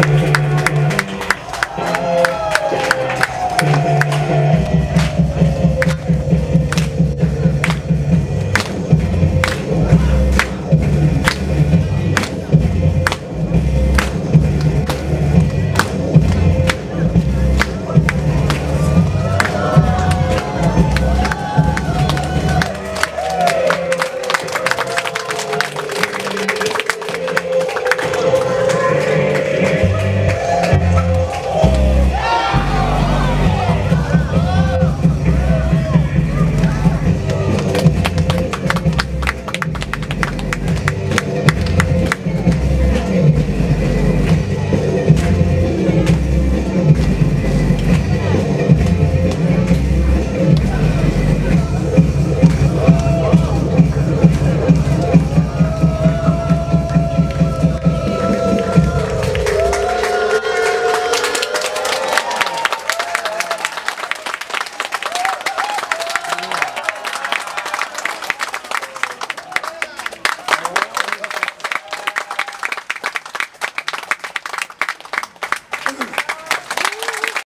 Gracias.